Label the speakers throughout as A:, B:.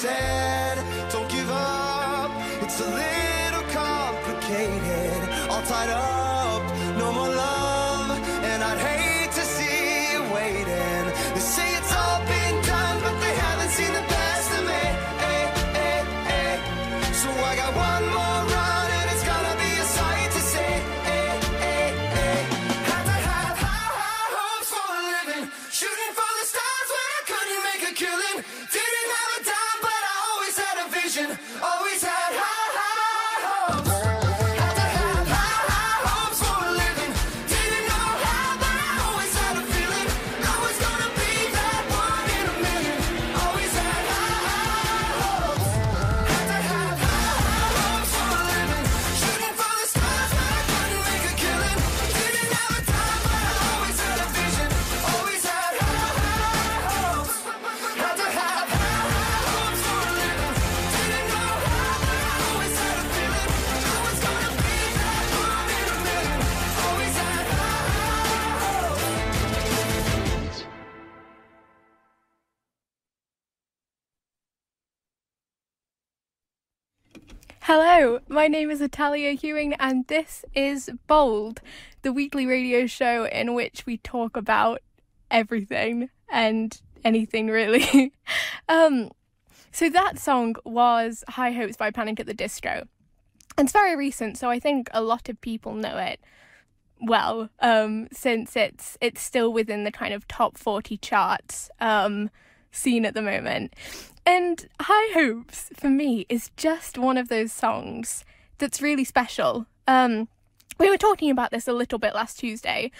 A: said, don't give up. It's a little complicated, all tied up,
B: Hello, my name is Atalya Hewing, and this is Bold, the weekly radio show in which we talk about everything and anything really. um, so that song was High Hopes by Panic at the Disco. It's very recent, so I think a lot of people know it well, um, since it's it's still within the kind of top forty charts um, scene at the moment. And High Hopes for me is just one of those songs that's really special. Um, we were talking about this a little bit last Tuesday,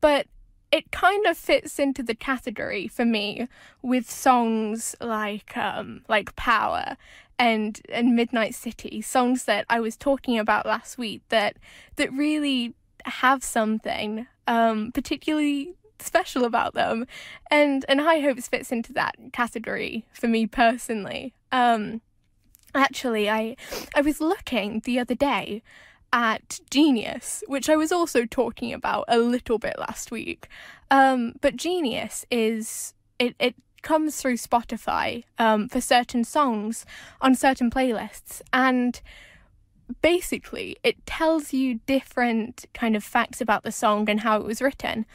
B: but it kind of fits into the category for me with songs like um, like Power and and Midnight City, songs that I was talking about last week that that really have something um, particularly special about them, and and High Hopes fits into that category for me personally. Um, actually, I I was looking the other day at Genius, which I was also talking about a little bit last week. Um, but Genius is it it comes through Spotify um, for certain songs on certain playlists, and basically it tells you different kind of facts about the song and how it was written.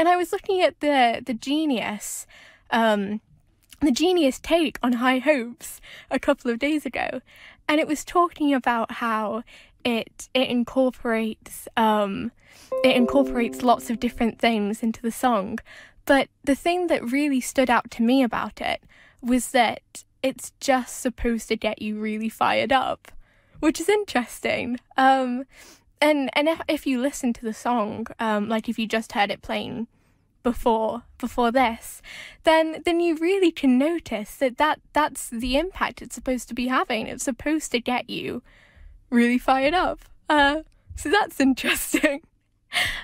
B: And I was looking at the the Genius. Um, the genius take on High Hopes a couple of days ago, and it was talking about how it it incorporates um it incorporates lots of different things into the song. But the thing that really stood out to me about it was that it's just supposed to get you really fired up, which is interesting. Um, and and if, if you listen to the song, um, like if you just heard it playing before before this then then you really can notice that, that that's the impact it's supposed to be having. It's supposed to get you really fired up. Uh so that's interesting.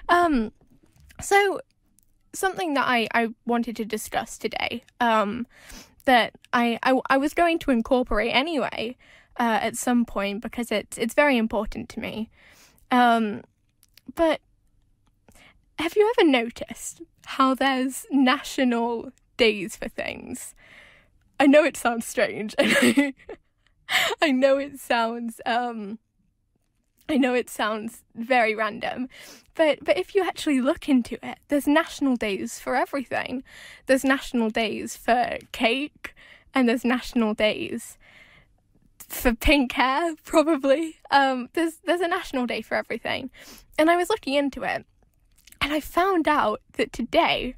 B: Um so something that i i wanted to discuss today um that i i, I was going to incorporate anyway uh, at some point because it's it's very important to me um but have you ever noticed how there's national days for things? I know it sounds strange. I know it sounds um I know it sounds very random, but but if you actually look into it, there's national days for everything. There's national days for cake and there's national days for pink hair, probably. Um, there's there's a national day for everything, and I was looking into it, and I found out that today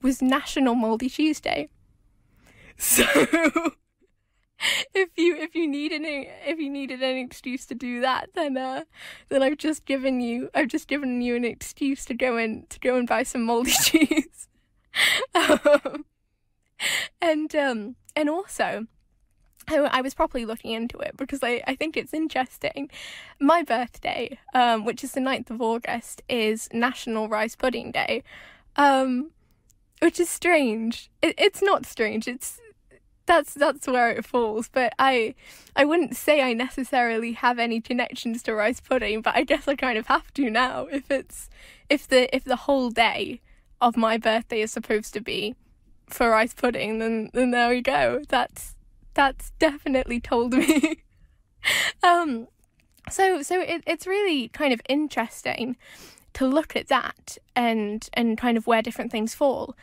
B: was National Moldy Tuesday. So if you if you need any if you needed an excuse to do that, then uh then I've just given you I've just given you an excuse to go and to go and buy some moldy cheese. um, and um and also I, I was properly looking into it because I, I think it's interesting. My birthday, um, which is the 9th of August, is National Rice Pudding Day, um, which is strange. It, it's not strange. It's that's that's where it falls. But I I wouldn't say I necessarily have any connections to rice pudding, but I guess I kind of have to now. If it's if the if the whole day of my birthday is supposed to be for rice pudding, then then there we go. That's that's definitely told me. um so so it, it's really kind of interesting to look at that and and kind of where different things fall.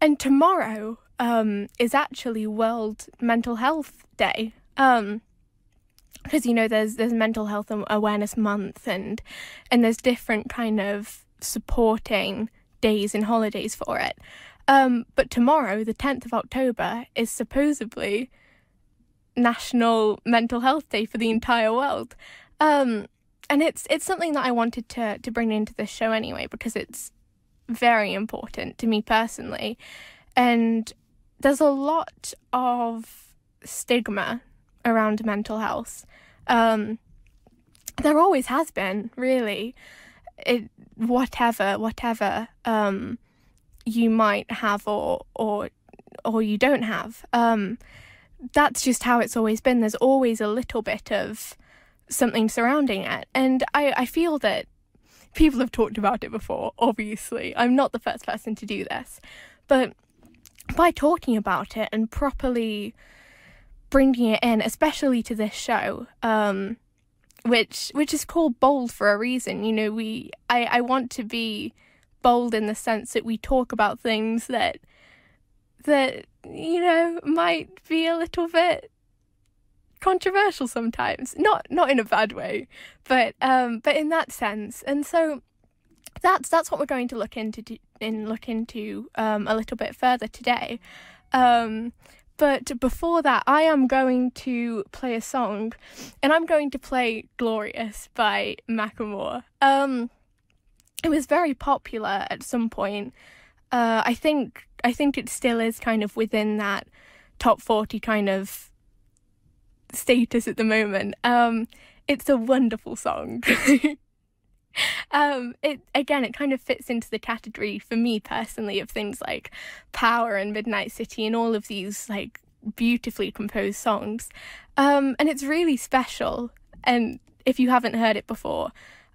B: And tomorrow um, is actually World Mental Health Day. Um, because you know there's there's mental health awareness month and and there's different kind of supporting days and holidays for it. Um, but tomorrow, the 10th of October, is supposedly National Mental Health Day for the entire world. Um, and it's it's something that I wanted to to bring into this show anyway because it's very important to me personally. And there's a lot of stigma around mental health. Um, there always has been, really. It, whatever, whatever um, you might have or or or you don't have. Um, that's just how it's always been. There's always a little bit of something surrounding it, and I I feel that people have talked about it before. Obviously, I'm not the first person to do this, but by talking about it and properly bringing it in, especially to this show, um, which which is called bold for a reason. You know, we I, I want to be bold in the sense that we talk about things that that you know might be a little bit controversial sometimes not not in a bad way but um but in that sense and so that's that's what we're going to look into in look into um, a little bit further today. Um, but before that, I am going to play a song, and I'm going to play "Glorious" by Macklemore. Um, it was very popular at some point. Uh, I think I think it still is kind of within that top forty kind of status at the moment. Um, it's a wonderful song. um, it again, it kind of fits into the category for me personally of things like Power and Midnight City and all of these like beautifully composed songs. Um, and it's really special. And if you haven't heard it before,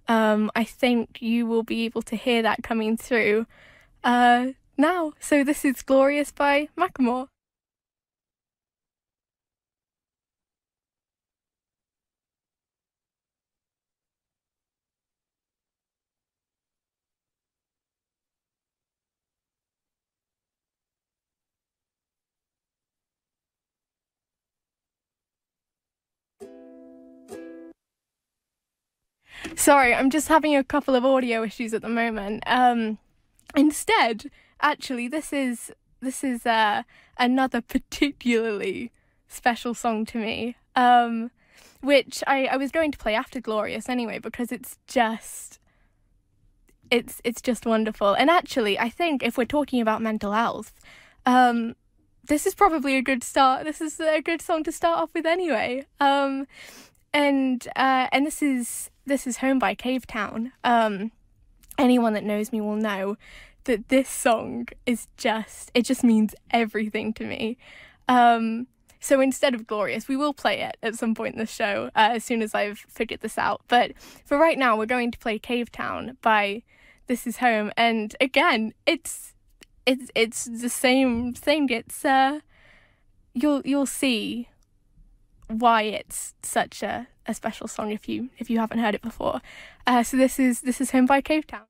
B: um, I think you will be able to hear that coming through uh, now. So this is Glorious by Macklemore. Sorry, I'm just having a couple of audio issues at the moment. Um, instead, actually, this is this is uh, another particularly special song to me, um, which I, I was going to play after Glorious anyway because it's just it's it's just wonderful. And actually, I think if we're talking about mental health, um, this is probably a good start. This is a good song to start off with anyway. Um, and uh, and this is this is Home by Cavetown. Um, anyone that knows me will know that this song is just it just means everything to me. Um, so instead of Glorious, we will play it at some point in the show uh, as soon as I've figured this out. But for right now, we're going to play Cavetown by This Is Home, and again, it's it's it's the same thing. It's uh, you'll you'll see why it's such a, a special song if you if you haven't heard it before. Uh, so this is this is Home by Cavetown.
C: that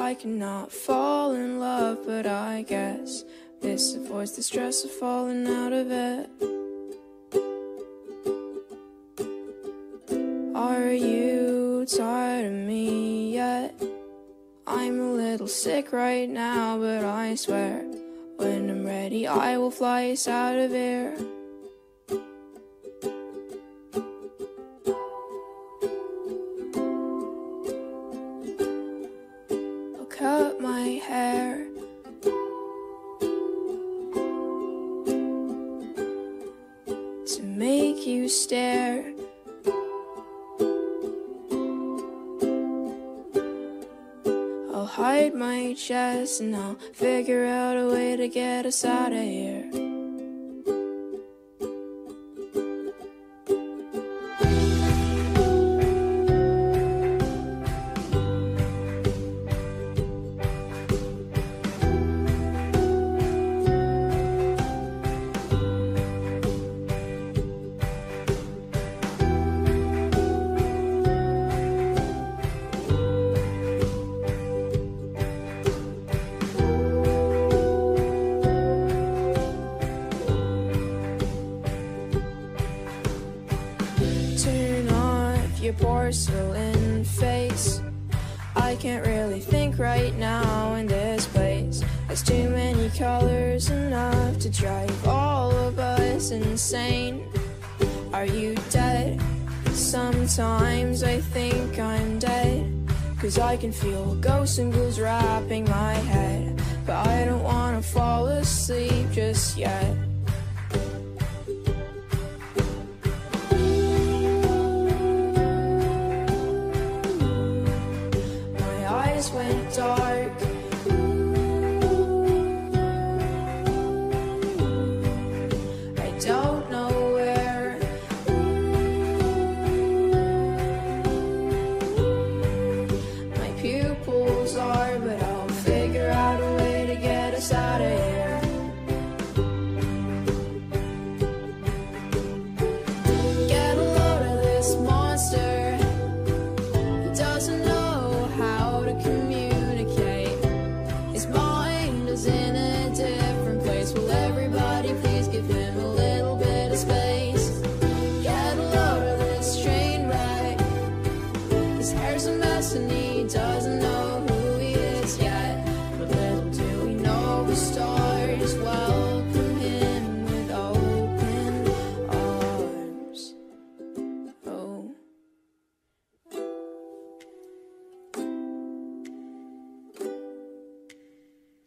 C: I cannot fall in love, but I guess this avoids the stress of falling out of it. Are you tired of me yet? I'm a little sick right now, but I swear when I'm ready, I will fly us out of here. Us out of here. Your porcelain face. I can't really think right now in this place. There's too many colors, enough to drive all of us insane. Are you dead? Sometimes I think I'm dead. Cause I can feel ghosts and ghouls wrapping my head. But I don't wanna fall asleep just yet.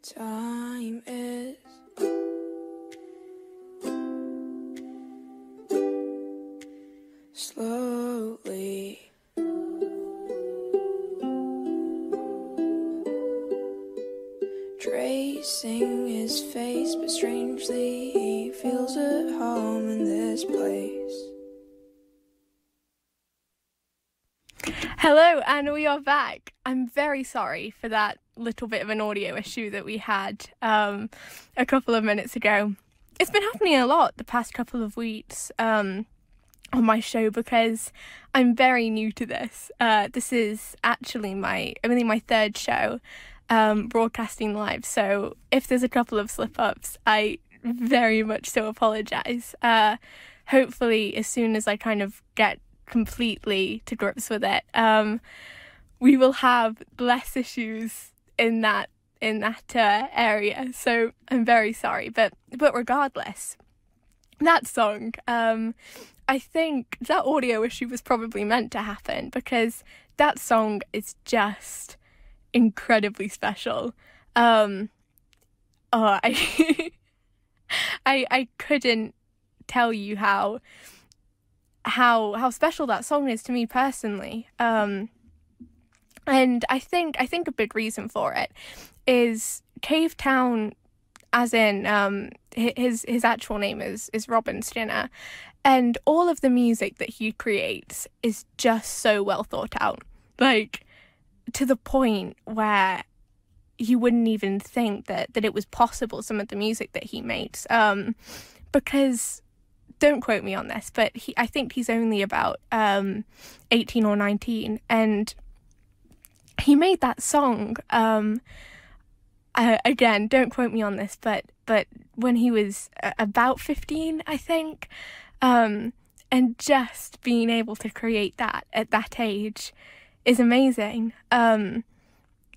C: Time is slowly tracing his face, but strangely he feels at home in this place.
B: Hello, and we are back. I'm very sorry for that little bit of an audio issue that we had um, a couple of minutes ago. It's been happening a lot the past couple of weeks um, on my show because I'm very new to this. Uh, this is actually my only my third show um, broadcasting live, so if there's a couple of slip ups, I very much so apologize. Uh, hopefully, as soon as I kind of get completely to grips with it, um, we will have less issues in that in that uh, area. So I'm very sorry, but but regardless, that song, um, I think that audio issue was probably meant to happen because that song is just incredibly special. Um, oh, I, I, I couldn't tell you how how how special that song is to me personally. Um, and I think I think a big reason for it is Cavetown, as in um, his his actual name is is Robin Skinner, and all of the music that he creates is just so well thought out, like to the point where you wouldn't even think that that it was possible some of the music that he makes. Um because don't quote me on this but he I think he's only about um 18 or 19 and he made that song. Um, uh, again, don't quote me on this, but but when he was uh, about fifteen, I think, um, and just being able to create that at that age is amazing. Um,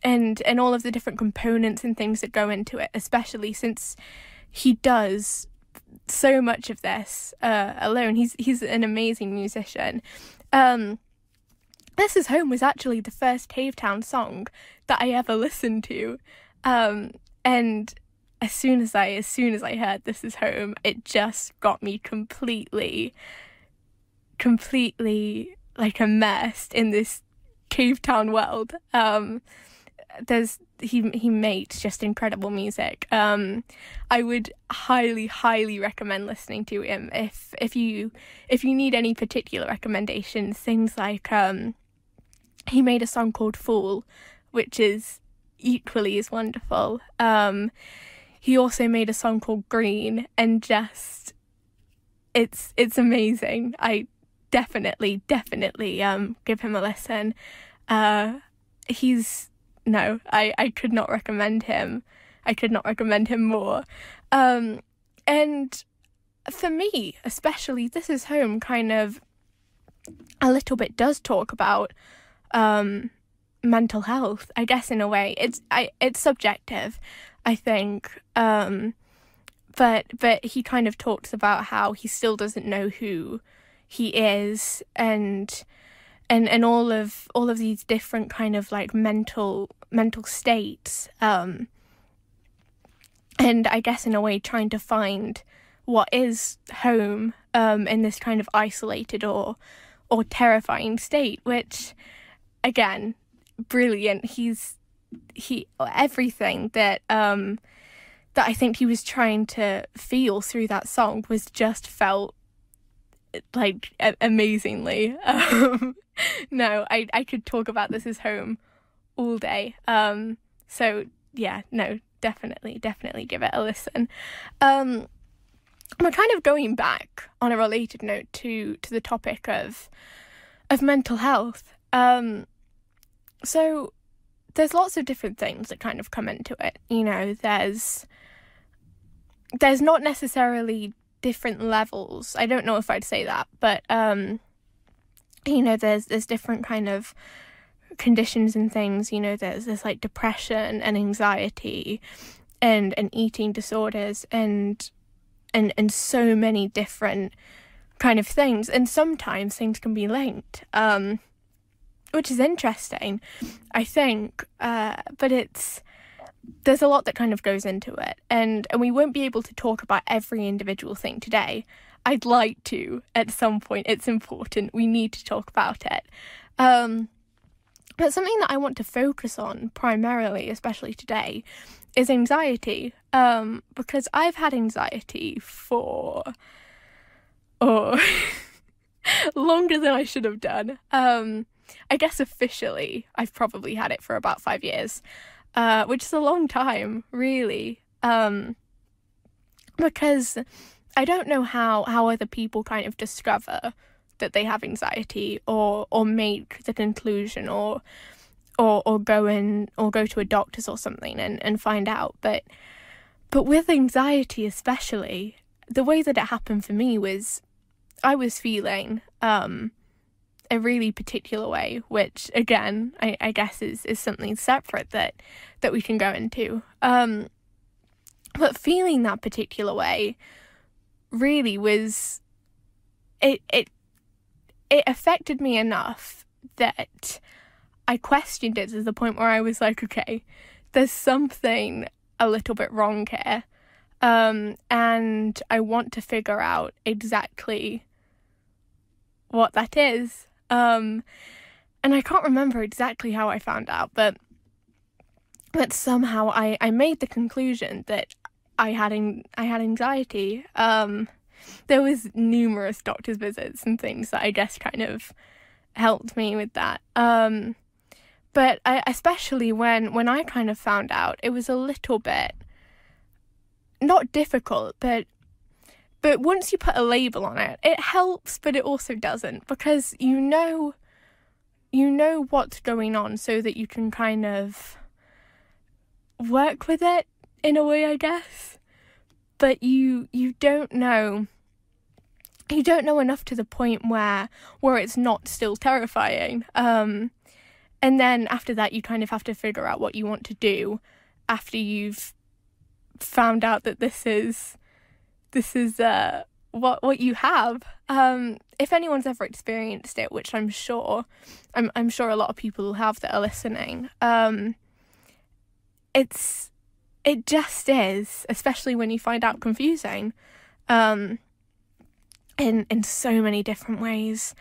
B: and and all of the different components and things that go into it, especially since he does so much of this uh, alone. He's he's an amazing musician. Um, this is home was actually the first Town song that I ever listened to, um, and as soon as I as soon as I heard this is home, it just got me completely, completely like immersed in this Cavetown world. Um, there's he he made just incredible music. Um, I would highly highly recommend listening to him if if you if you need any particular recommendations. Things like um, he made a song called Fool, which is equally as wonderful. Um, he also made a song called Green, and just it's it's amazing. I definitely definitely um give him a listen. Uh, he's no, I, I could not recommend him. I could not recommend him more. Um, and for me, especially, this is home kind of a little bit does talk about um, mental health. I guess in a way, it's I it's subjective. I think. Um, but but he kind of talks about how he still doesn't know who he is and and and all of all of these different kind of like mental mental states um and i guess in a way trying to find what is home um in this kind of isolated or or terrifying state which again brilliant he's he everything that um that i think he was trying to feel through that song was just felt like amazingly um no, I I could talk about this as home all day. Um, so yeah, no, definitely, definitely give it a listen. Um, we're kind of going back on a related note to to the topic of of mental health. Um, so there's lots of different things that kind of come into it. You know, there's there's not necessarily different levels. I don't know if I'd say that, but um, you know there's there's different kind of conditions and things you know there's there's like depression and anxiety and and eating disorders and and and so many different kind of things and sometimes things can be linked um which is interesting i think uh but it's there's a lot that kind of goes into it and and we won't be able to talk about every individual thing today I'd like to at some point. It's important. We need to talk about it. Um, but something that I want to focus on primarily, especially today, is anxiety. Um, because I've had anxiety for oh longer than I should have done. Um, I guess officially, I've probably had it for about five years, uh, which is a long time, really. Um, because I don't know how how other people kind of discover that they have anxiety or or make the conclusion or or or go in or go to a doctor's or something and, and find out. But but with anxiety especially, the way that it happened for me was I was feeling um a really particular way, which again I, I guess is, is something separate that that we can go into. Um but feeling that particular way really was it it it affected me enough that I questioned it to the point where I was like, okay, there's something a little bit wrong here. Um, and I want to figure out exactly what that is. Um, and I can't remember exactly how I found out, but but somehow I, I made the conclusion that I had I had anxiety. Um, there was numerous doctor's visits and things that I guess kind of helped me with that. Um, but I, especially when when I kind of found out, it was a little bit not difficult, but but once you put a label on it, it helps, but it also doesn't because you know you know what's going on so that you can kind of work with it in a way, I guess. But you you don't know you don't know enough to the point where where it's not still terrifying. Um and then after that you kind of have to figure out what you want to do after you've found out that this is this is uh what what you have. Um, if anyone's ever experienced it, which I'm sure, I'm I'm sure a lot of people have that are listening. Um, it's it just is, especially when you find out confusing, um, in in so many different ways,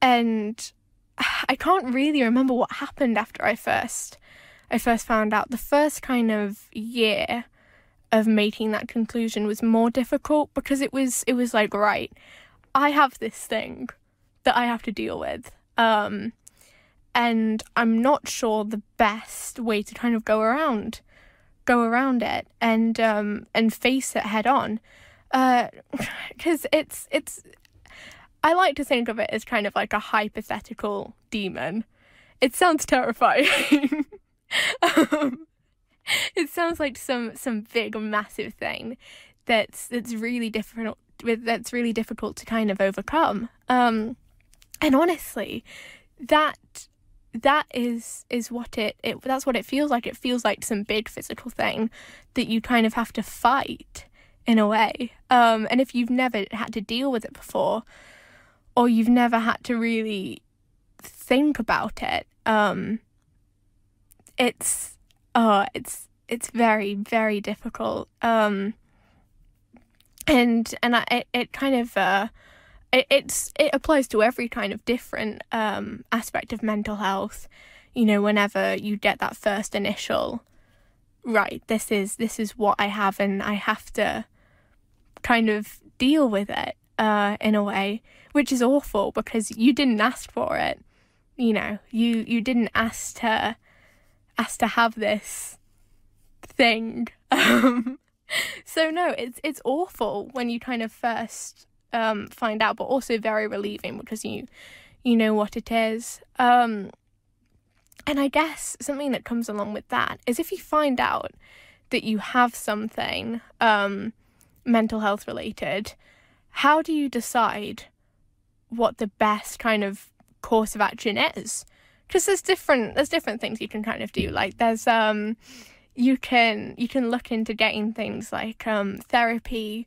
B: and I can't really remember what happened after I first I first found out. The first kind of year of making that conclusion was more difficult because it was it was like right i have this thing that i have to deal with um and i'm not sure the best way to kind of go around go around it and um and face it head on. Uh because it's it's i like to think of it as kind of like a hypothetical demon. It sounds terrifying. Um it sounds like some some big massive thing that's that's really difficult that's really difficult to kind of overcome. Um and honestly that that is is what it, it that's what it feels like. It feels like some big physical thing that you kind of have to fight in a way. Um and if you've never had to deal with it before or you've never had to really think about it um it's oh it's it's very very difficult. Um and and I, it, it kind of uh it, it's it applies to every kind of different um aspect of mental health. You know whenever you get that first initial right this is this is what i have and i have to kind of deal with it uh in a way which is awful because you didn't ask for it. You know you you didn't ask to ask to have this thing. Um so no it's it's awful when you kind of first um find out but also very relieving because you you know what it is. Um and i guess something that comes along with that is if you find out that you have something um mental health related how do you decide what the best kind of course of action is because there's different there's different things you can kind of do. Like there's um you can you can look into getting things like um therapy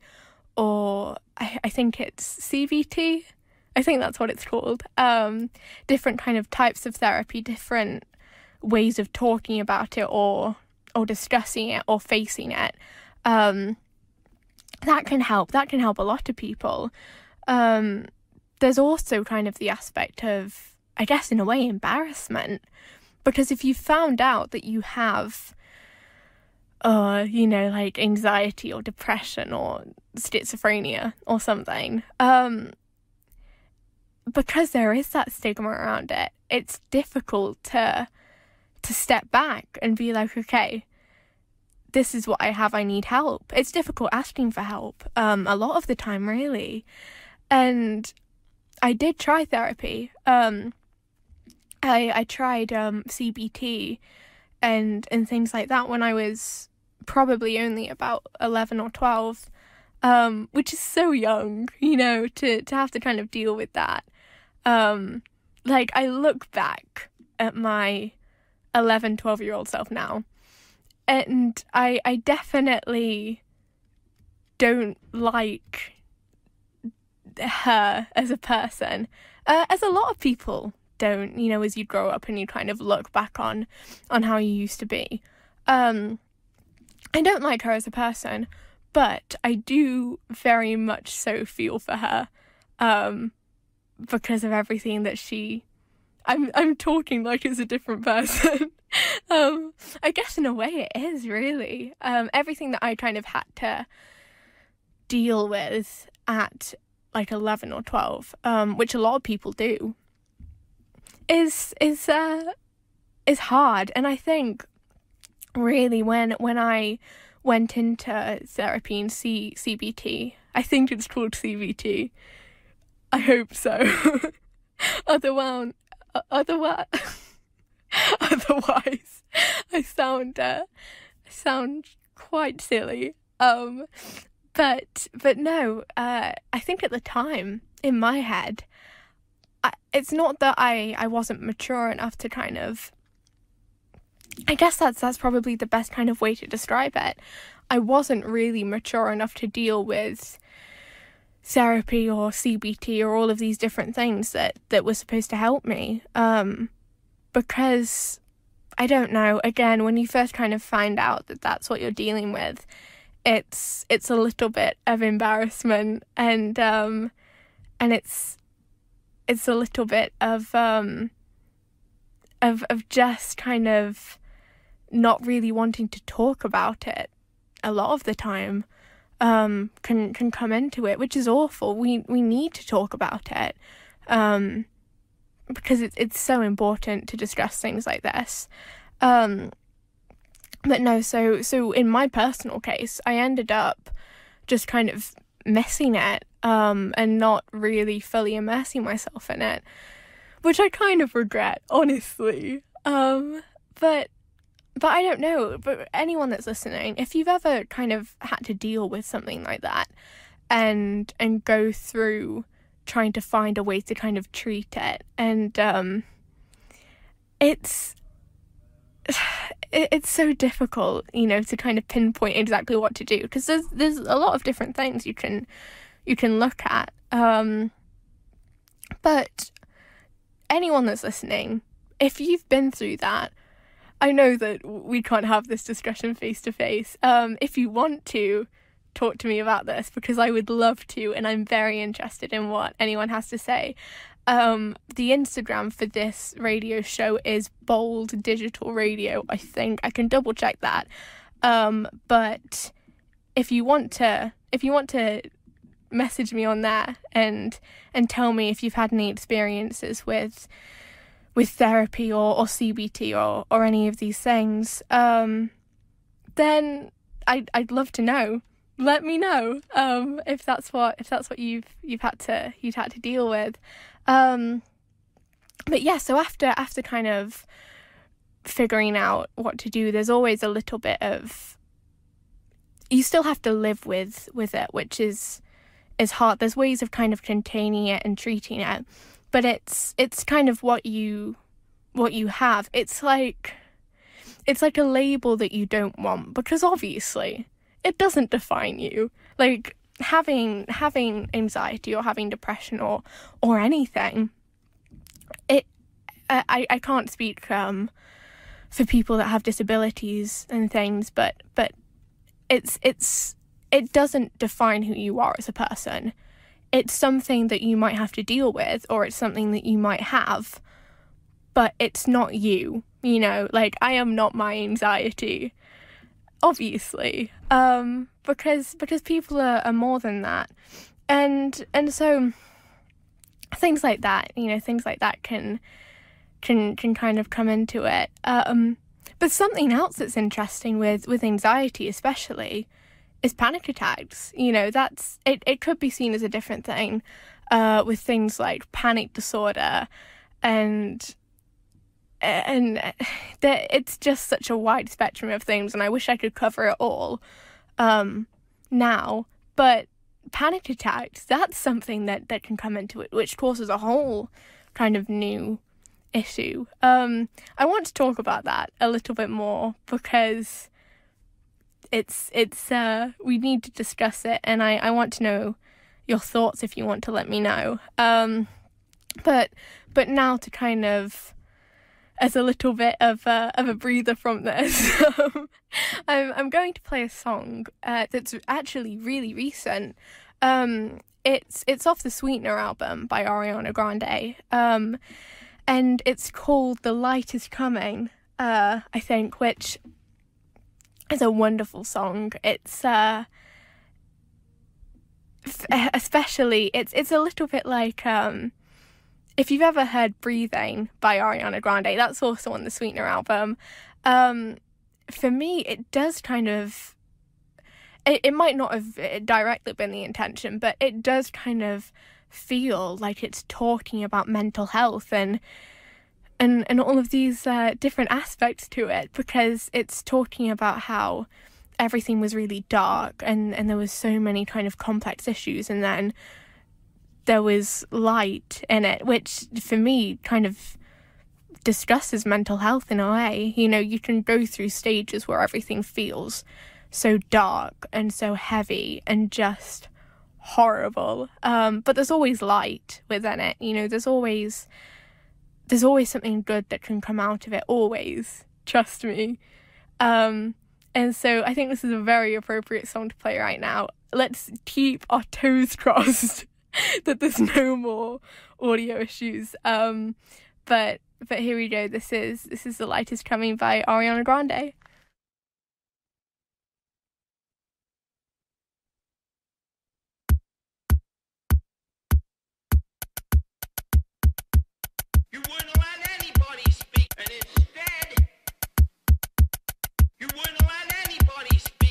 B: or I, I think it's CBT I think that's what it's called. Um different kind of types of therapy different ways of talking about it or or discussing it or facing it. Um that can help that can help a lot of people. Um there's also kind of the aspect of I guess in a way embarrassment. Because if you found out that you have uh you know like anxiety or depression or schizophrenia or something um because there is that stigma around it it's difficult to to step back and be like okay this is what i have i need help. It's difficult asking for help um a lot of the time really. And i did try therapy um i i tried um cbt and and things like that when i was probably only about 11 or 12 um which is so young you know to to have to kind of deal with that. Um like i look back at my 11 12 year old self now and i i definitely don't like her as a person uh, as a lot of people don't you know as you grow up and you kind of look back on on how you used to be um I don't like her as a person, but I do very much so feel for her um, because of everything that she. I'm I'm talking like it's a different person. um, I guess in a way it is really um, everything that I kind of had to deal with at like eleven or twelve, um, which a lot of people do, is is uh, is hard, and I think really when when I went into therapy and C- CBT, I think it's called CBT. I hope so. otherwise, otherwise, otherwise, I sound uh, sound quite silly. Um, but but no, uh, I think at the time in my head, I, it's not that I I wasn't mature enough to kind of. I guess that's that's probably the best kind of way to describe it. I wasn't really mature enough to deal with therapy or CBT or all of these different things that that were supposed to help me. Um, because I don't know. Again, when you first kind of find out that that's what you're dealing with, it's it's a little bit of embarrassment and um, and it's it's a little bit of um, of of just kind of not really wanting to talk about it a lot of the time um, can can come into it, which is awful. We we need to talk about it um, because it's it's so important to discuss things like this. Um, but no, so so in my personal case, I ended up just kind of missing it um, and not really fully immersing myself in it, which I kind of regret, honestly. Um, but but I don't know. But anyone that's listening, if you've ever kind of had to deal with something like that, and and go through trying to find a way to kind of treat it, and um, it's it's so difficult, you know, to kind of pinpoint exactly what to do because there's there's a lot of different things you can you can look at. Um, but anyone that's listening, if you've been through that, I know that we can't have this discussion face to face. If you want to talk to me about this, because I would love to, and I'm very interested in what anyone has to say. Um, the Instagram for this radio show is Bold Digital Radio. I think I can double check that. Um, but if you want to, if you want to message me on there and and tell me if you've had any experiences with with therapy or, or CBT or, or any of these things, um, then I'd I'd love to know. Let me know um, if that's what if that's what you've you've had to you've had to deal with. Um, but yeah, so after after kind of figuring out what to do, there's always a little bit of you still have to live with with it, which is is hard. There's ways of kind of containing it and treating it, but it's it's kind of what you what you have. It's like it's like a label that you don't want because obviously it doesn't define you. Like having having anxiety or having depression or or anything. It I I can't speak um for people that have disabilities and things, but but it's it's it doesn't define who you are as a person. It's something that you might have to deal with, or it's something that you might have, but it's not you. You know, like I am not my anxiety, obviously, um, because because people are, are more than that, and and so things like that, you know, things like that can can can kind of come into it. Um, but something else that's interesting with with anxiety, especially, is panic attacks. You know, that's it. It could be seen as a different thing, uh, with things like panic disorder, and and that it's just such a wide spectrum of things, and I wish I could cover it all, um, now. But panic attacks, that's something that that can come into it, which causes a whole kind of new issue. Um, I want to talk about that a little bit more because it's it's uh we need to discuss it and I, I want to know your thoughts if you want to let me know. Um but but now to kind of as a little bit of a, of a breather from this, um, I'm I'm going to play a song uh, that's actually really recent. Um, it's it's off the Sweetener album by Ariana Grande. Um, and it's called The Light is Coming, uh, I think, which is a wonderful song. It's uh f- especially it's it's a little bit like um if you've ever heard Breathing by Ariana Grande, that's also on the Sweetener album. Um for me it does kind of it, it might not have directly been the intention, but it does kind of feel like it's talking about mental health and and and all of these uh, different aspects to it because it's talking about how everything was really dark and and there was so many kind of complex issues and then there was light in it which for me kind of discusses mental health in a way. You know you can go through stages where everything feels so dark and so heavy and just horrible um, but there's always light within it. You know there's always there's always something good that can come out of it, always. Trust me. Um, and so I think this is a very appropriate song to play right now. Let's keep our toes crossed that there's no more audio issues. Um, but but here we go. This is this is the light is coming by Ariana Grande.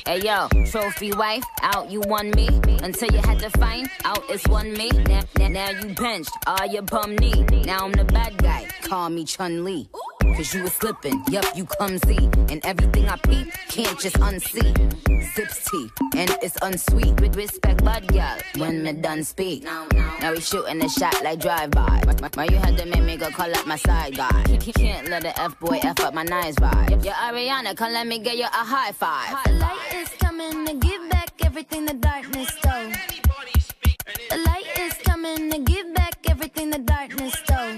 D: Hey yo, trophy wife, out you won me. Until you had to find out it's one me. Now, now, now you benched, all your bum knee. Now I'm the bad guy. Call me Chun Li. Cause you were slipping, yup, you clumsy. And everything I peep, can't just unsee. Zips tea, and it's unsweet. With respect, bud gal, when me done speak. Now we shooting a shot like drive-by. Why you had to make me go call up my side guy? Can't let the F-boy F up my nice vibe. Yo, Ariana, come let me get you a high five.
E: The light is coming to give back everything the darkness stole. The light is coming to give back everything the darkness stole.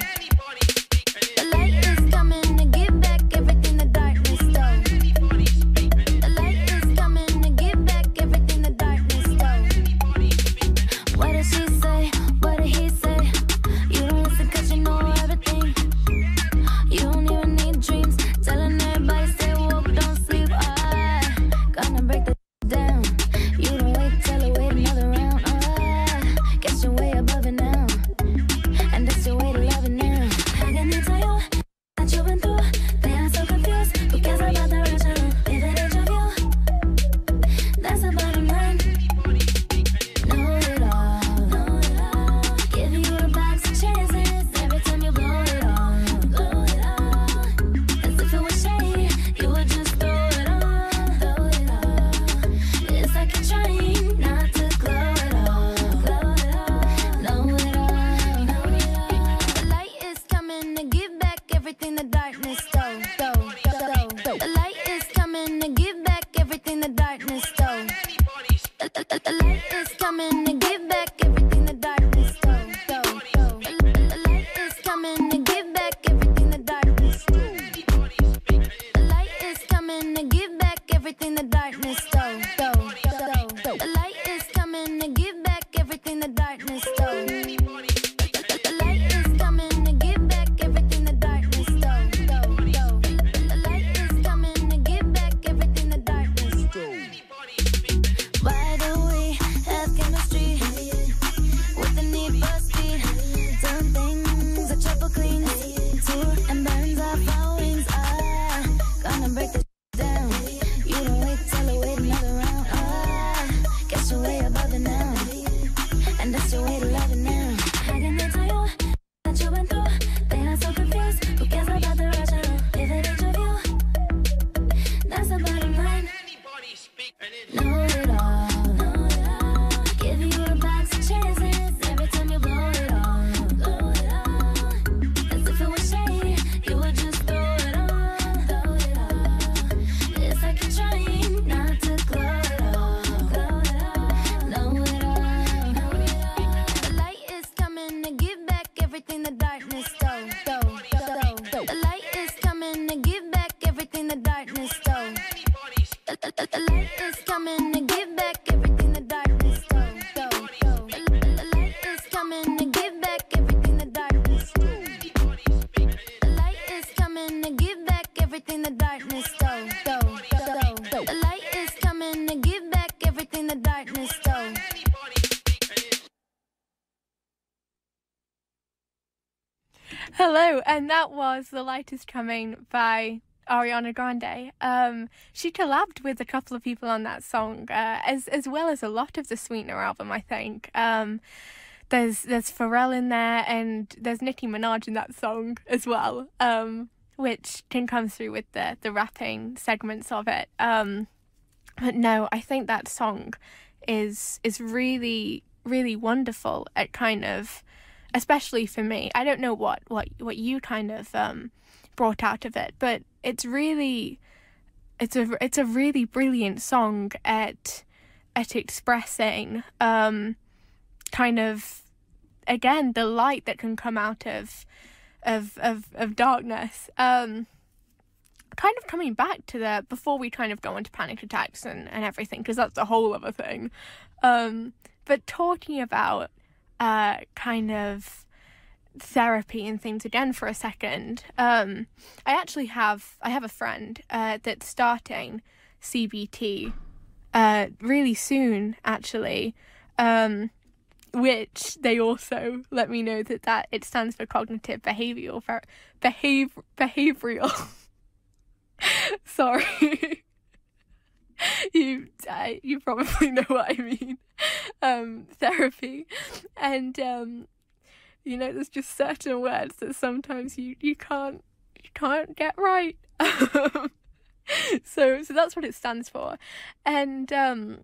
E: and that was The Light Is Coming
B: by Ariana Grande. Um, she collabed with a couple of people on that song, uh, as as well as a lot of the Sweetener album, I think. Um, there's there's Pharrell in there, and there's Nicki Minaj in that song as well, um, which can come through with the the rapping segments of it. Um, but no, I think that song is is really really wonderful at kind of especially for me. I don't know what what what you kind of um brought out of it, but it's really it's a it's a really brilliant song at at expressing um kind of again the light that can come out of of of, of darkness. Um kind of coming back to the before we kind of go into panic attacks and, and everything because that's a whole other thing um but talking about uh kind of therapy and things again for a second. Um i actually have i have a friend uh that's starting cbt uh really soon actually um which they also let me know that that it stands for cognitive behavioral ver- behave behavioral. Sorry. You uh, you probably know what I mean um therapy. And um you know there's just certain words that sometimes you you can't you can't get right. So so that's what it stands for. And um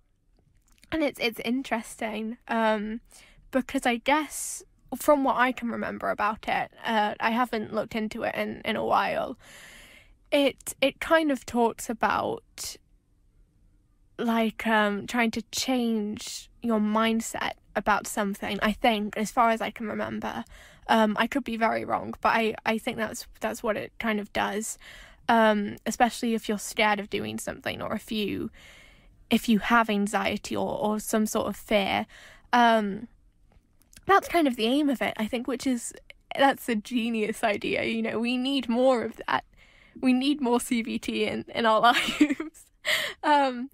B: and it's it's interesting um because I guess from what I can remember about it uh I haven't looked into it in in a while it it kind of talks about like um trying to change your mindset about something i think as far as i can remember um i could be very wrong but i i think that's that's what it kind of does um especially if you're scared of doing something or if you if you have anxiety or or some sort of fear um that's kind of the aim of it i think which is that's a genius idea you know we need more of that. We need more cbt in in our lives um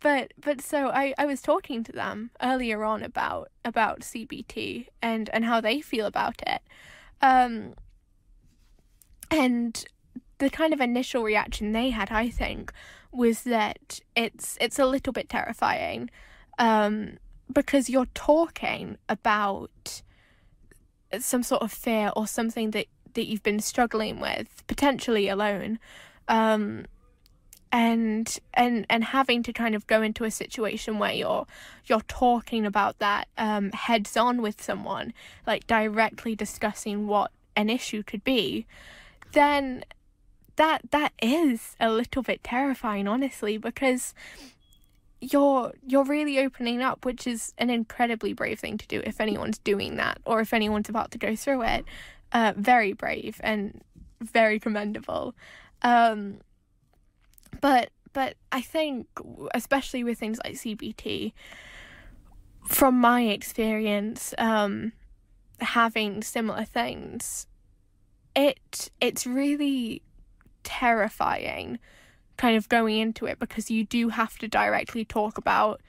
B: but but so I, I was talking to them earlier on about about CBT and and how they feel about it. Um and the kind of initial reaction they had I think was that it's it's a little bit terrifying um because you're talking about some sort of fear or something that that you've been struggling with potentially alone. Um and and and having to kind of go into a situation where you're you're talking about that um heads on with someone like directly discussing what an issue could be then that that is a little bit terrifying honestly because you're you're really opening up which is an incredibly brave thing to do if anyone's doing that or if anyone's about to go through it. Uh very brave and very commendable. Um but but I think especially with things like CBT from my experience um having similar things it it's really terrifying kind of going into it because you do have to directly talk about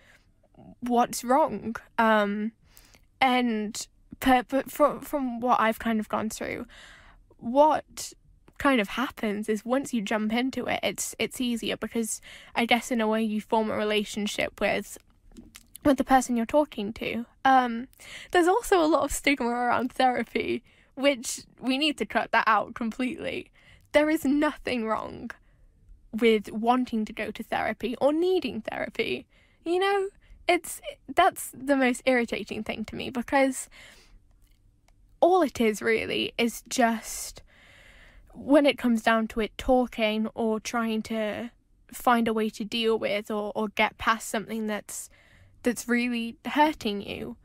B: what's wrong. Um and but, but from from what I've kind of gone through what kind of happens is once you jump into it it's it's easier because I guess in a way you form a relationship with with the person you're talking to. Um there's also a lot of stigma around therapy which we need to cut that out completely. There is nothing wrong with wanting to go to therapy or needing therapy. You know, it's that's the most irritating thing to me because all it is really is just when it comes down to it talking or trying to find a way to deal with or, or get past something that's that's really hurting you.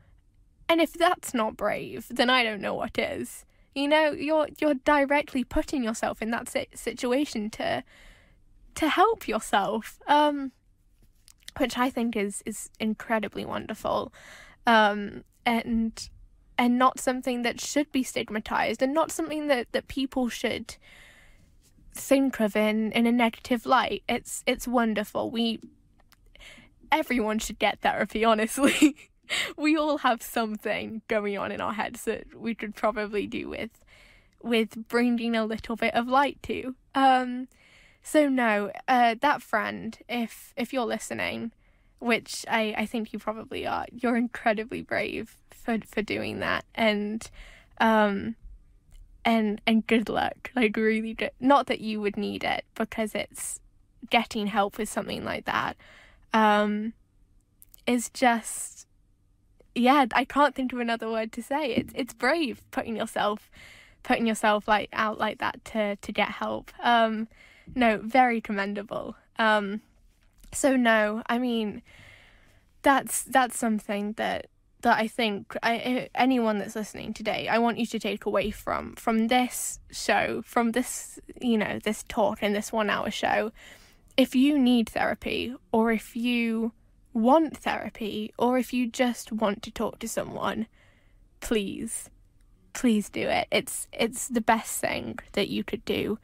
B: And if that's not brave then i don't know what is. You know you're you're directly putting yourself in that situation to to help yourself um which i think is is incredibly wonderful. Um and and not something that should be stigmatized and not something that that people should think of in in a negative light. It's it's wonderful. We everyone should get therapy honestly. We all have something going on in our heads that we could probably do with with bringing a little bit of light to. Um so no uh that friend if if you're listening which I, I think you probably are. You're incredibly brave for for doing that, and um, and and good luck. Like really good. Not that you would need it because it's getting help with something like that. Um, is just yeah. I can't think of another word to say. It's it's brave putting yourself putting yourself like out like that to to get help. Um, no, very commendable. Um, so no, I mean, that's that's something that that I think I, anyone that's listening today, I want you to take away from from this show, from this you know this talk and this one hour show. If you need therapy, or if you want therapy, or if you just want to talk to someone, please please do it it's it's the best thing that you could do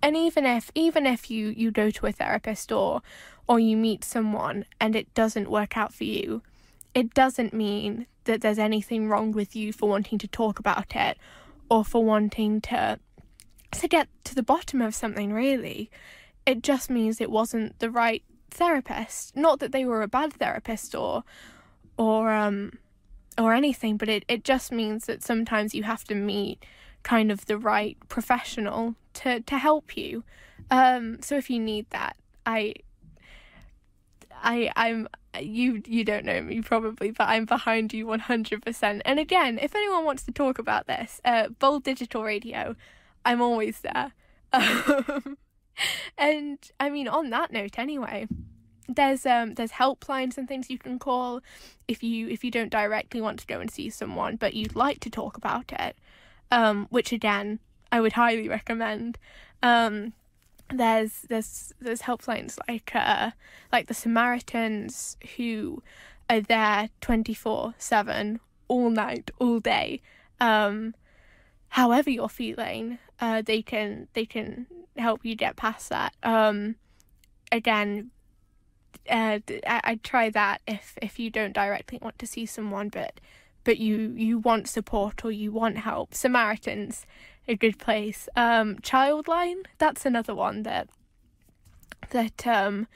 B: and even if even if you you go to a therapist or or you meet someone and it doesn't work out for you it doesn't mean that there's anything wrong with you for wanting to talk about it or for wanting to to get to the bottom of something really it just means it wasn't the right therapist not that they were a bad therapist or or um or anything, but it, it just means that sometimes you have to meet kind of the right professional to, to help you. Um, so if you need that, I I I'm you you don't know me probably, but I'm behind you 100%. And again, if anyone wants to talk about this, uh, Bold Digital Radio, I'm always there. Um, and I mean, on that note, anyway, there's um there's helplines and things you can call if you if you don't directly want to go and see someone but you'd like to talk about it um which again I would highly recommend um there's there's there's helplines like uh like the Samaritans who are there 24/7 all night all day. Um however you're feeling uh they can they can help you get past that. Um again uh, I, I'd try that if if you don't directly want to see someone, but but you you want support or you want help. Samaritans, a good place. Um, Childline, that's another one that that um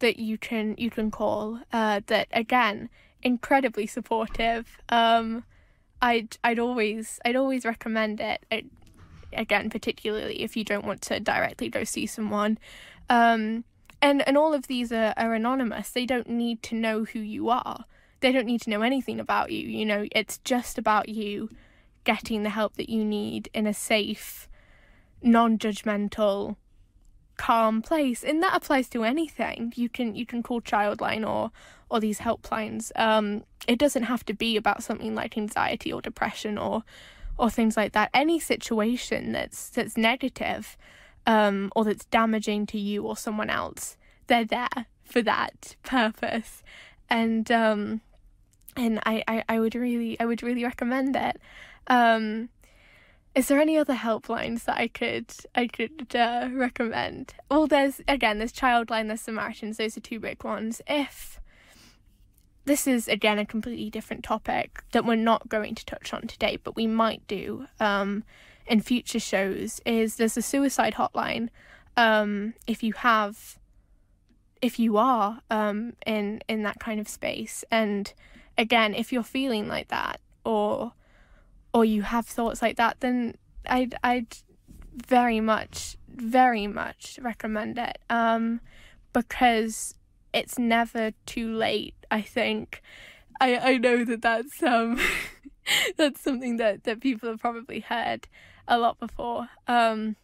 B: that you can you can call. Uh, that again, incredibly supportive. Um, I'd I'd always I'd always recommend it. it again, particularly if you don't want to directly go see someone. Um, and and all of these are, are anonymous they don't need to know who you are they don't need to know anything about you you know? It's just about you getting the help that you need in a safe non-judgmental calm place. And that applies to anything. You can you can call childline or or these helplines. Um it doesn't have to be about something like anxiety or depression or or things like that. Any situation that's that's negative um, or that's damaging to you or someone else, they're there for that purpose. And um, and I, I, I would really I would really recommend it. Um, is there any other helplines that I could I could uh, recommend? Well, there's again there's Childline, there's Samaritans. Those are two big ones. If this is again a completely different topic that we're not going to touch on today, but we might do. Um, in future shows is there's a suicide hotline um, if you have if you are um, in in that kind of space and again if you're feeling like that or or you have thoughts like that then I'd I'd very much very much recommend it um, because it's never too late I think I I know that that's um that's something that that people have probably heard a lot before. Um,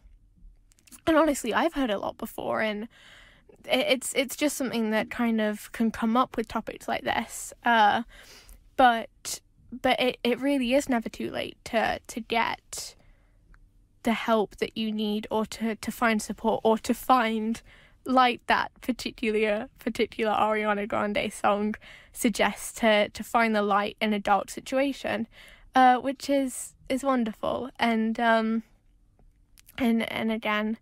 B: and honestly, I've heard a lot before, and it's it's just something that kind of can come up with topics like this. Uh, but but it, it really is never too late to to get the help that you need or to, to find support or to find like that particular particular Ariana Grande song suggests to to find the light in a dark situation, uh, which is is wonderful and um and and again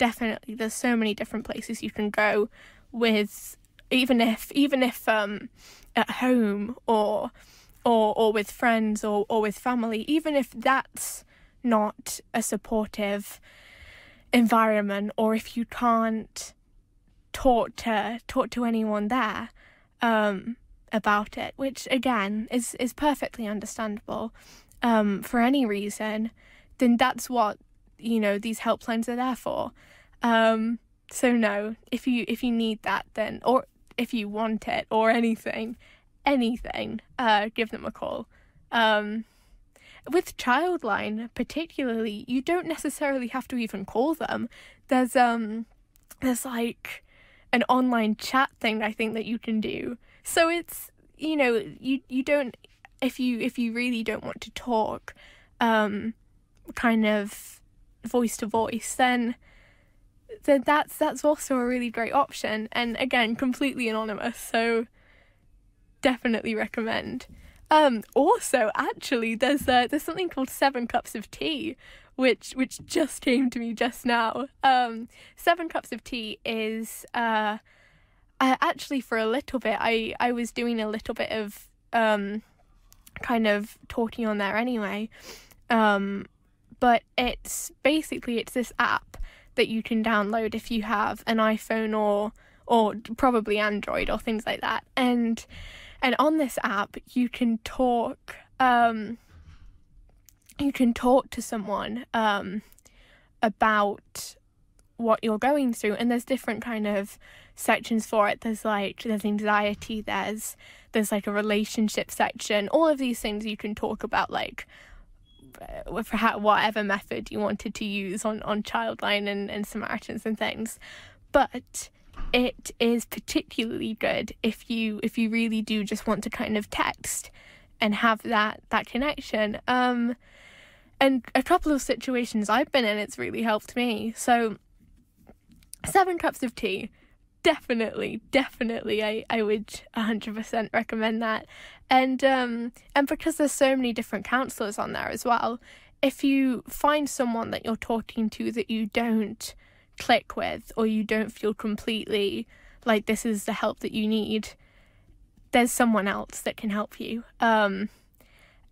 B: definitely there's so many different places you can go with even if even if um at home or or or with friends or or with family even if that's not a supportive environment or if you can't talk to talk to anyone there um, about it, which again is is perfectly understandable um, for any reason, then that's what you know these helplines are there for. Um, so no, if you if you need that, then or if you want it or anything, anything, uh, give them a call. Um, with Childline, particularly, you don't necessarily have to even call them. There's um, there's like an online chat thing I think that you can do. So it's you know you you don't if you if you really don't want to talk, um, kind of voice to voice, then then that's that's also a really great option. And again, completely anonymous. So definitely recommend. Um, also, actually, there's uh, there's something called Seven Cups of Tea, which which just came to me just now. Um, Seven Cups of Tea is uh, uh, actually for a little bit. I I was doing a little bit of um, kind of talking on there anyway. Um, but it's basically it's this app that you can download if you have an iPhone or or probably Android or things like that. And and on this app you can talk um you can talk to someone um about what you're going through. And there's different kind of sections for it. There's like there's anxiety there's there's like a relationship section. All of these things you can talk about like uh, for how, whatever method you wanted to use on on childline and, and samaritans and things. But it is particularly good if you if you really do just want to kind of text and have that that connection. Um and a couple of situations I've been in it's really helped me. So seven cups of tea definitely definitely I, I would 100% recommend that. And um and because there's so many different counselors on there as well if you find someone that you're talking to that you don't click with or you don't feel completely like this is the help that you need there's someone else that can help you. Um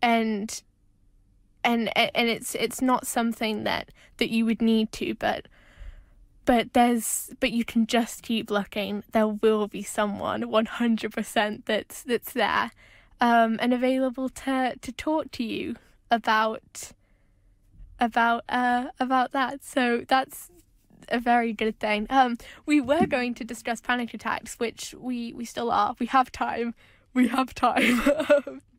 B: and and and it's it's not something that that you would need to but but there's but you can just keep looking. There will be someone 100% that's that's there um and available to to talk to you about about uh about that. So that's a very good thing. Um we were going to discuss panic attacks which we we still are. We have time. We have time.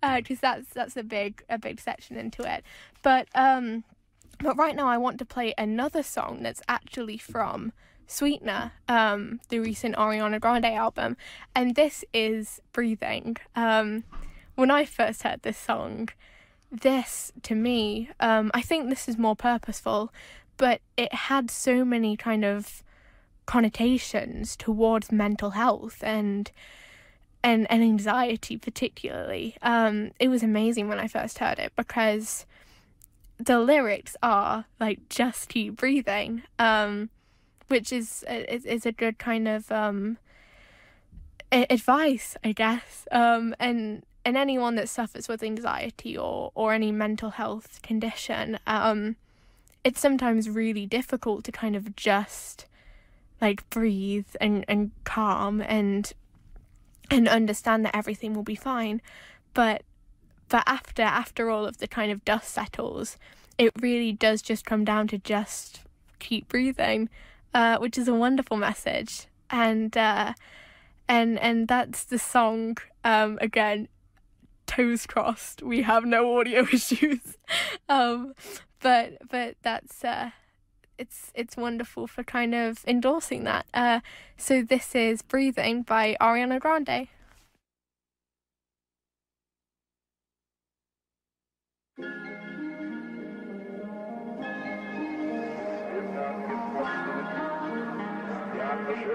B: Because that's that's a big a big section into it. But um but right now I want to play another song that's actually from Sweetener, um, the recent Ariana Grande album, and this is Breathing. Um, when I first heard this song, this to me, um, I think this is more purposeful, but it had so many kind of connotations towards mental health and and and anxiety particularly. Um, it was amazing when I first heard it because the lyrics are like just keep breathing um which is is, is a good kind of um advice i guess um and and anyone that suffers with anxiety or or any mental health condition um it's sometimes really difficult to kind of just like breathe and and calm and and understand that everything will be fine. But but after after all of the kind of dust settles it really does just come down to just keep breathing uh, which is a wonderful message. And uh, and and that's the song um, again toes crossed we have no audio issues. Um, but but that's uh, it's it's wonderful for kind of endorsing that. Uh, so this is breathing by ariana grande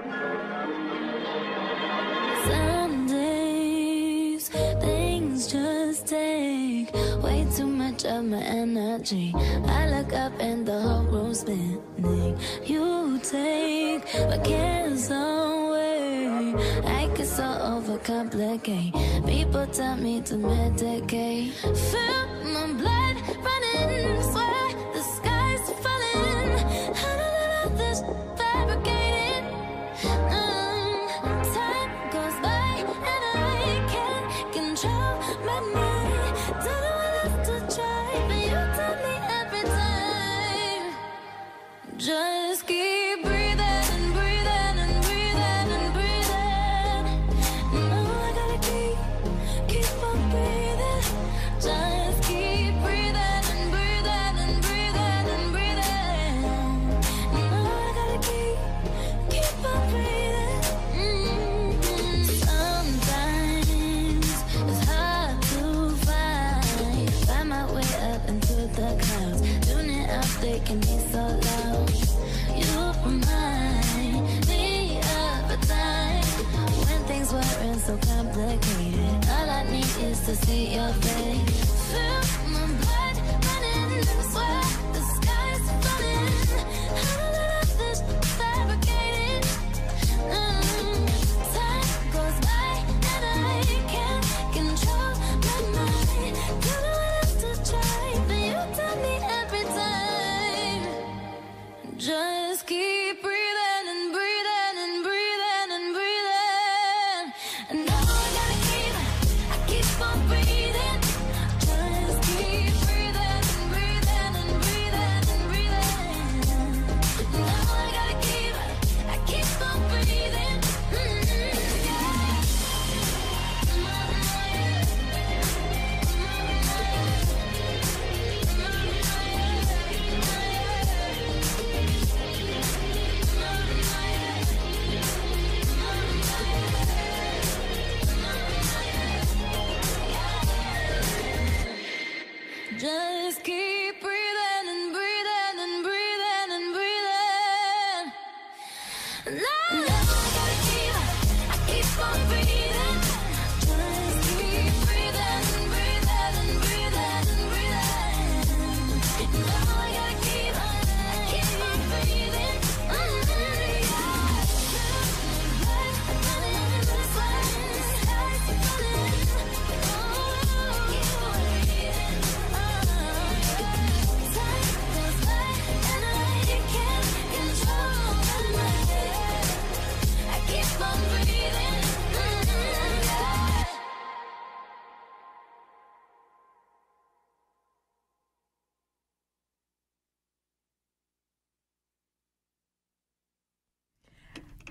E: Some days things just take way too much of my energy. I look up and the whole room's spinning. You take my cares away. I get so overcomplicate. People tell me to medicate. Feel my blood Stop taking me so long You remind me of a time When things weren't so complicated. All I need is to see your face. Feel my blood running in this world.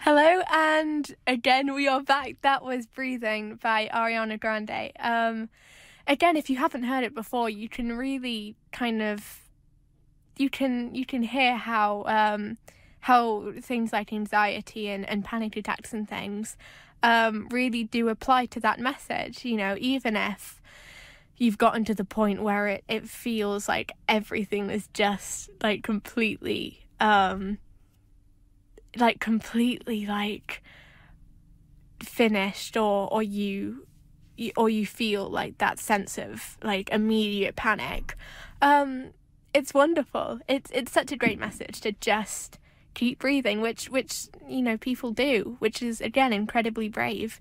B: Hello, and again we are back. That was "Breathing" by Ariana Grande. Um, again, if you haven't heard it before, you can really kind of you can you can hear how um, how things like anxiety and, and panic attacks and things um, really do apply to that message. You know, even if you've gotten to the point where it, it feels like everything is just like completely um like completely like finished or or you, or you feel like that sense of like immediate panic um it's wonderful. It's it's such a great message to just keep breathing which which you know people do which is again incredibly brave.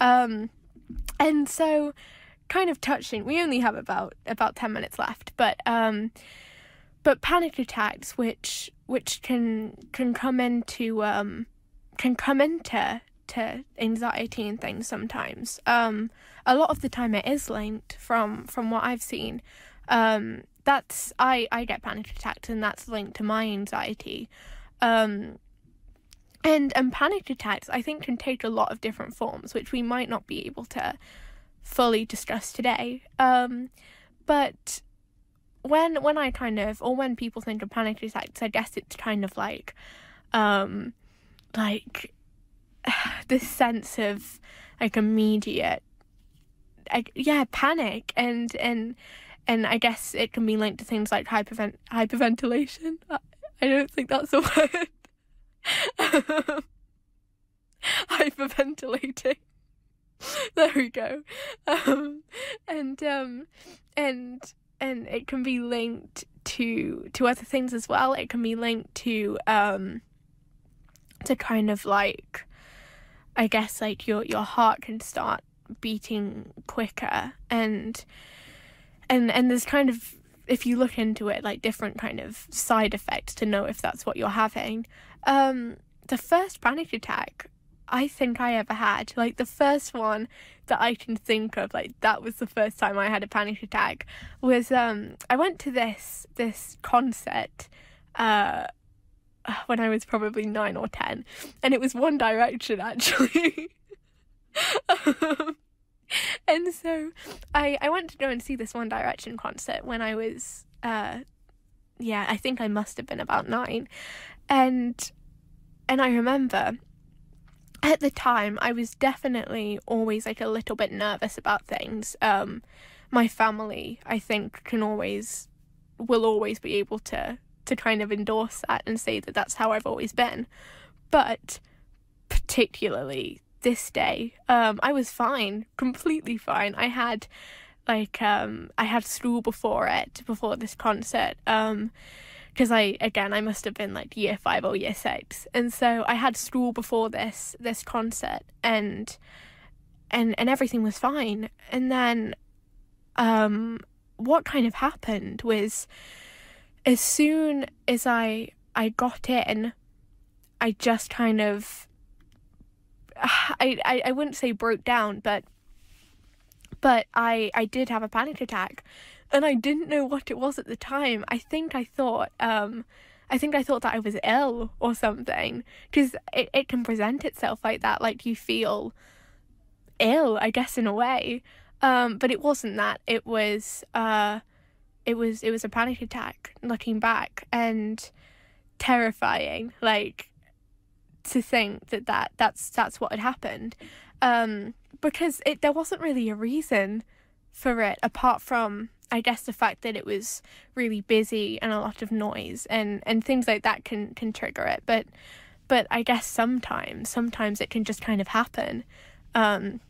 B: Um and so kind of touching we only have about about 10 minutes left but um but panic attacks which which can can come into um can come into to anxiety and things sometimes. Um a lot of the time it is linked from from what i've seen. Um that's i i get panic attacks and that's linked to my anxiety. Um and and panic attacks i think can take a lot of different forms which we might not be able to fully discuss today. Um but when when I kind of or when people think of panic attacks, I guess it's kind of like um like this sense of like immediate like yeah panic and and and I guess it can be linked to things like hypervent hyperventilation. I, don't think that's a word. Hyperventilating. There we go. Um, and um, and and it can be linked to to other things as well. It can be linked to um to kind of like I guess like your your heart can start beating quicker and and and there's kind of if you look into it like different kind of side effects to know if that's what you're having. Um the first panic attack I think I ever had, like the first one that I can think of, like that was the first time I had a panic attack, was um I went to this this concert uh when I was probably nine or ten, and it was One Direction actually. um, and so I I went to go and see this One Direction concert when I was uh yeah, I think I must have been about nine. And and I remember at the time I was definitely always like a little bit nervous about things. Um my family I think can always will always be able to to kind of endorse that and say that that's how I've always been. But particularly this day, um, I was fine, completely fine. I had like um I had school before it, before this concert. Um because I again I must have been like year five or year six, and so I had school before this this concert, and and and everything was fine. And then, um, what kind of happened was, as soon as I I got in, I just kind of, I I, I wouldn't say broke down, but but I I did have a panic attack and I didn't know what it was at the time. I think I thought um I think I thought that I was ill or something because it, it can present itself like that like you feel ill I guess in a way. Um but it wasn't that. It was uh it was it was a panic attack looking back and terrifying like to think that, that that's that's what had happened. Um because it there wasn't really a reason for it apart from I guess the fact that it was really busy and a lot of noise and and things like that can can trigger it. But but I guess sometimes sometimes it can just kind of happen. Um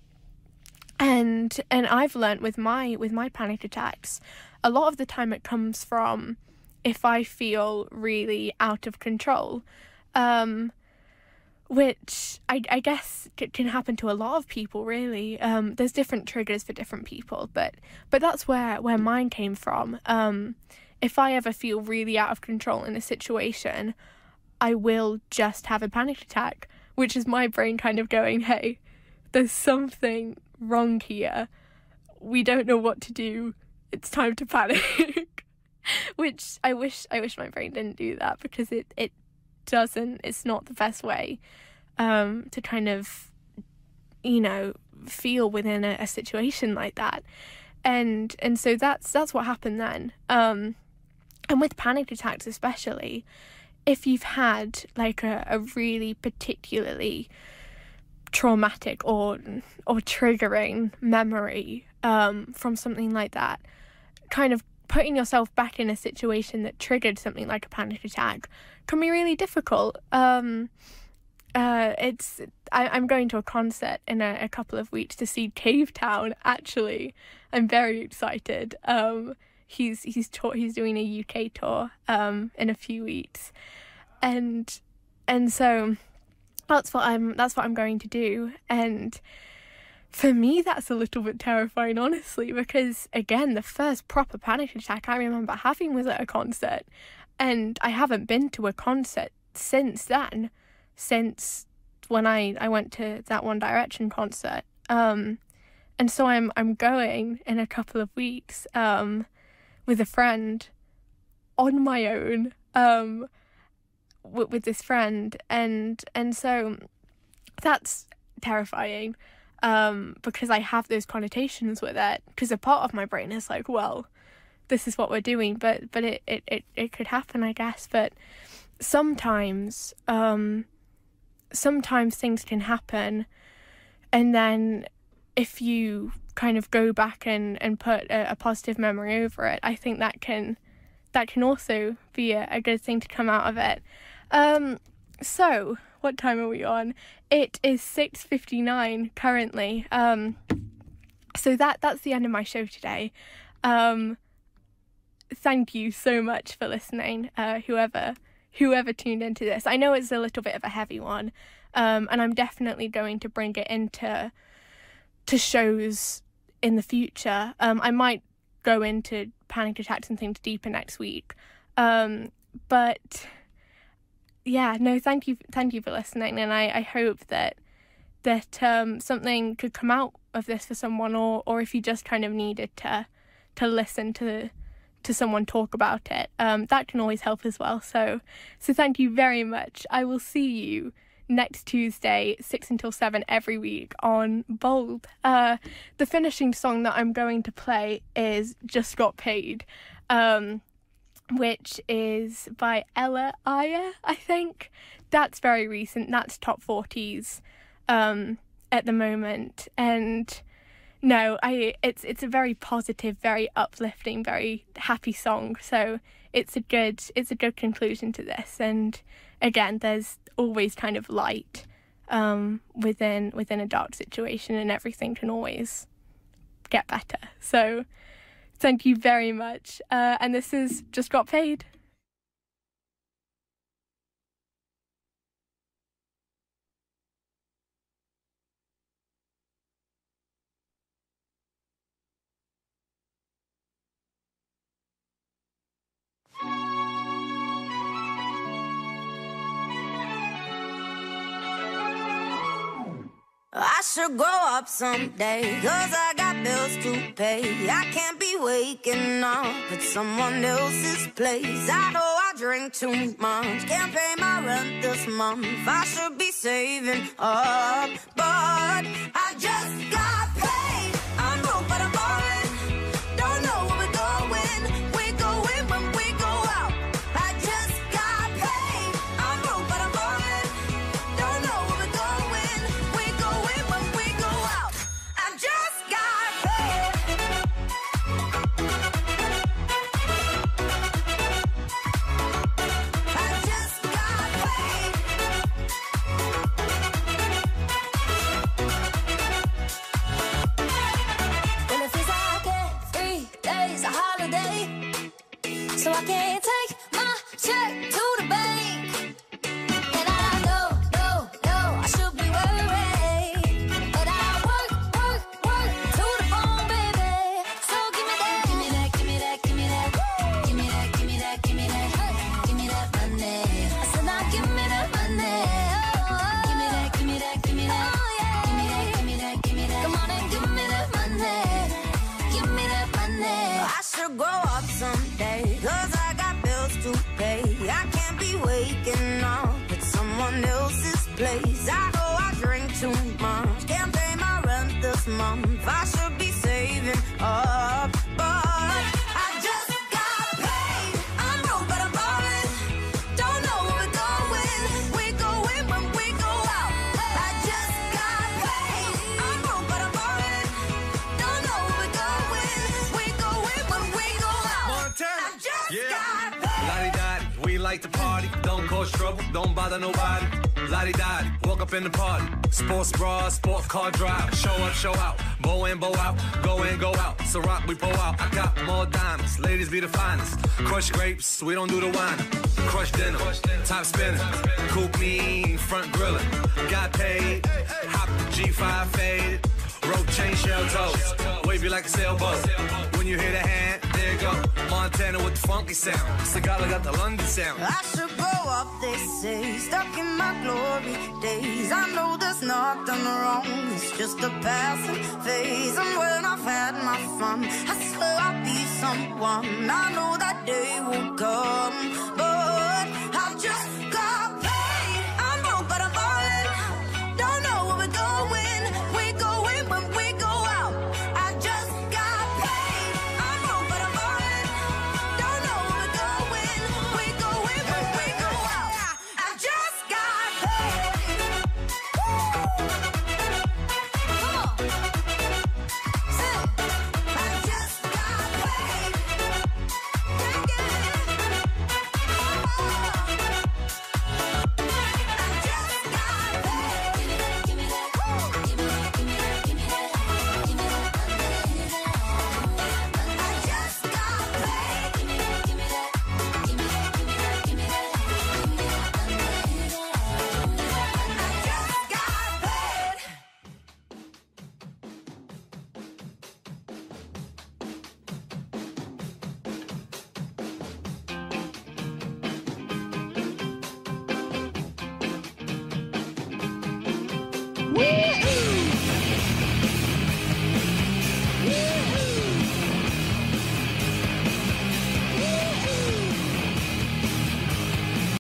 B: and and I've learnt with my with my panic attacks a lot of the time it comes from if I feel really out of control. Um which I, I guess can happen to a lot of people really. Um there's different triggers for different people but but that's where where mine came from. Um if i ever feel really out of control in a situation i will just have a panic attack which is my brain kind of going hey there's something wrong here. We don't know what to do. It's time to panic. Which i wish i wish my brain didn't do that because it it doesn't it's not the best way um to kind of you know feel within a, a situation like that. And and so that's that's what happened then. Um and with panic attacks especially if you've had like a, a really particularly traumatic or or triggering memory um from something like that kind of putting yourself back in a situation that triggered something like a panic attack can be really difficult. Um, uh, it's I, I'm going to a concert in a, a couple of weeks to see Cavetown. Actually, I'm very excited. Um, he's he's tour, he's doing a UK tour um, in a few weeks, and and so that's what I'm that's what I'm going to do. And for me, that's a little bit terrifying, honestly, because again, the first proper panic attack I remember having was at a concert, and I haven't been to a concert since then, since when I, I went to that One Direction concert. Um, and so I'm I'm going in a couple of weeks um, with a friend on my own um, w- with this friend, and and so that's terrifying um, because I have those connotations with it. Because a part of my brain is like, well, this is what we're doing, but but it it, it, it could happen, I guess. But sometimes um, sometimes things can happen, and then if you kind of go back and and put a, a positive memory over it, I think that can that can also be a, a good thing to come out of it. Um, so what time are we on? It is six fifty nine currently. Um, so that that's the end of my show today. Um, thank you so much for listening, uh, whoever whoever tuned into this. I know it's a little bit of a heavy one, um, and I'm definitely going to bring it into to shows in the future. Um, I might go into panic attacks and things deeper next week, um, but yeah, no, thank you, thank you for listening, and I, I hope that that um, something could come out of this for someone, or or if you just kind of needed to to listen to to someone talk about it, um, that can always help as well. So so thank you very much. I will see you next Tuesday, six until seven every week on Bold. Uh, the finishing song that I'm going to play is "Just Got Paid." Um, which is by Ella Eyre, I think. That's very recent. That's top 40s um, at the moment. And no, I it's it's a very positive, very uplifting, very happy song. So it's a good it's a good conclusion to this. And again, there's always kind of light um, within within a dark situation, and everything can always get better. So, thank you very much. Uh, and this is just got paid.
D: I should grow up someday, cause I got bills to pay. I can't be waking up at someone else's place. I know I drink too much, can't pay my rent this month. I should be saving up, but I just got
F: like to
A: party. Don't cause trouble, don't bother nobody. Lottie Dottie, walk up in the party. Sports bra, sport car drive. Show up, show out. Bow in, bow out. Go in, go out. So rock, we pull out. I got more diamonds. Ladies be the finest. Crush grapes, we don't do the wine. Crush dinner, top spinning. Coop mean, front grilling. Got paid. Hop the G5 fade. Rope chain shell toes. Wavy like a sailboat. When you hear the hand, there you go. Montana with the funky sound. Sigala got the London sound.
D: I should grow up, they say, stuck in my glory days. I know there's nothing wrong, it's just a passing phase. And when I've had my fun, I swear I'll be someone. I know that day will come, but I'm just